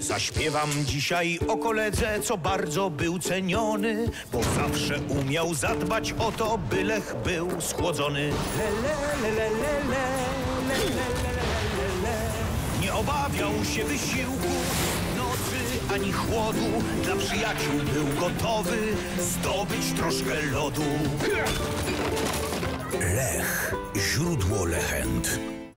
Zaśpiewam dzisiaj o koledze, co bardzo był ceniony, bo zawsze umiał zadbać o to, by lech był schłodzony. Nie obawiał się wysiłku, nocy ani chłodu, dla przyjaciół był gotowy zdobyć troszkę lodu. Lech, źródło lechent.